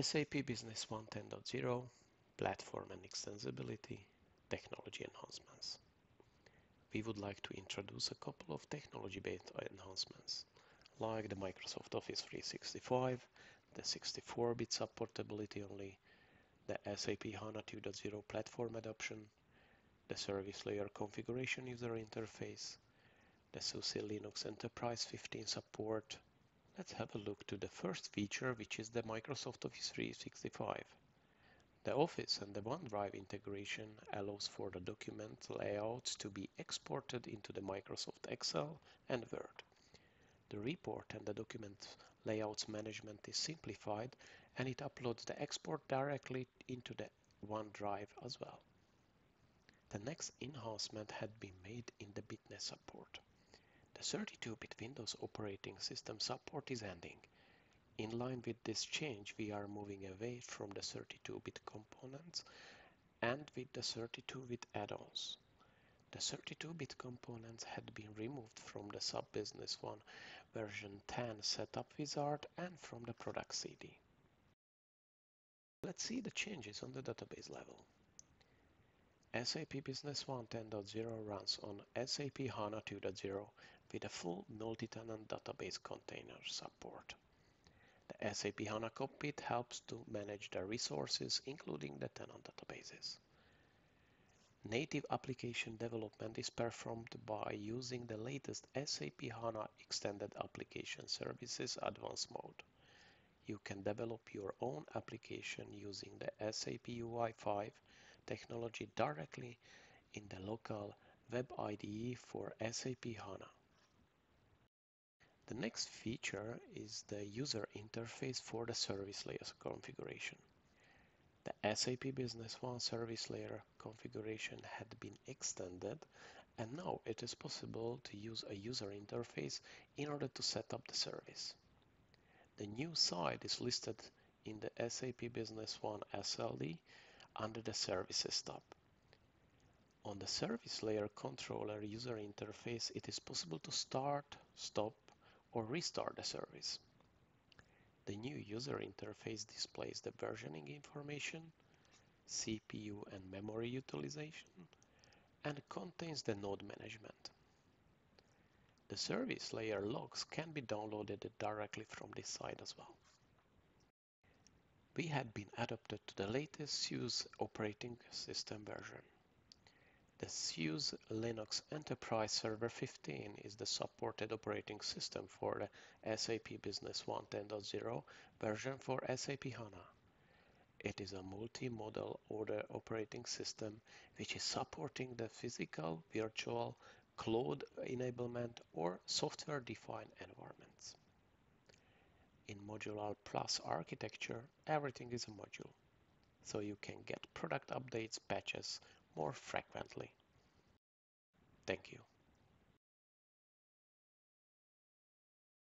SAP Business One 10.0 Platform and Extensibility Technology Enhancements. We would like to introduce a couple of technology-based enhancements, like the Microsoft Office 365, the 64-bit supportability only, the SAP HANA 2.0 platform adoption, the service layer configuration user interface, the SUSE Linux Enterprise 15 support, Let's have a look to the first feature, which is the Microsoft Office 365. The Office and the OneDrive integration allows for the document layouts to be exported into the Microsoft Excel and Word. The report and the document layouts management is simplified and it uploads the export directly into the OneDrive as well. The next enhancement had been made in the bitness support. The 32-bit Windows operating system support is ending. In line with this change, we are moving away from the 32-bit components and with the 32-bit add-ons. The 32-bit components had been removed from the SAP Business One version 10 setup wizard and from the product CD. Let's see the changes on the database level. SAP Business One 10.0 runs on SAP HANA 2.0 with a full multi-tenant database container support. The SAP HANA Cockpit helps to manage the resources, including the tenant databases. Native application development is performed by using the latest SAP HANA Extended Application Services Advanced Mode. You can develop your own application using the SAP UI5 technology directly in the local web IDE for SAP HANA. The next feature is the user interface for the service layer configuration. The SAP Business One service layer configuration had been extended and now it is possible to use a user interface in order to set up the service. The new site is listed in the SAP Business One SLD under the Services tab. On the service layer controller user interface, it is possible to start, stop, or restart the service. The new user interface displays the versioning information, CPU and memory utilization, and contains the node management. The service layer logs can be downloaded directly from this site as well. We had been adapted to the latest SUSE operating system version. The SUSE Linux Enterprise Server 15 is the supported operating system for the SAP Business One 10.0 version for SAP HANA. It is a multi-model order operating system which is supporting the physical, virtual, cloud enablement or software-defined environments. In Modular Plus architecture, everything is a module, so you can get product updates, patches, more frequently. Thank you.